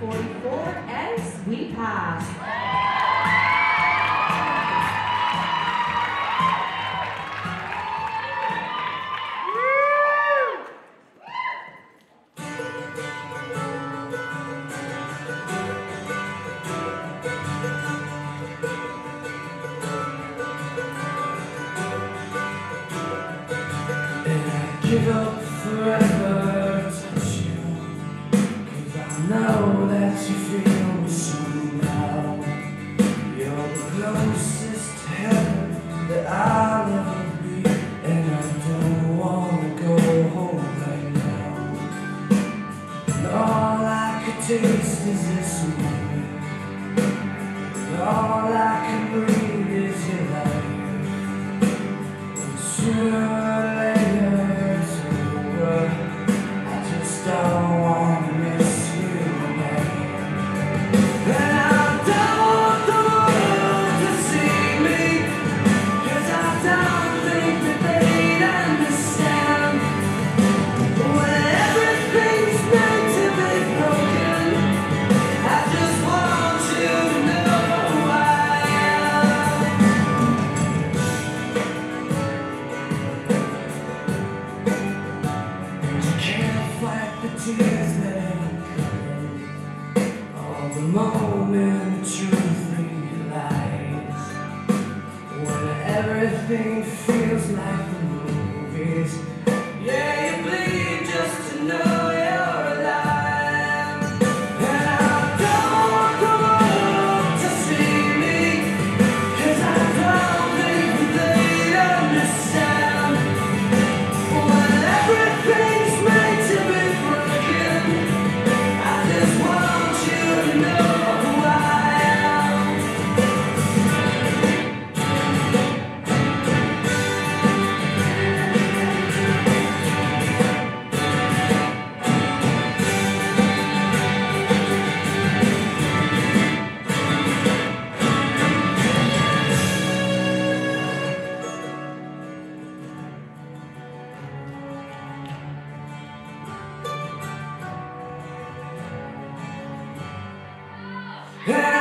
44 as we pass. give up forever. vezes isso. tears that All the moment the truth realize. When everything feels like the movies. Yeah Yeah.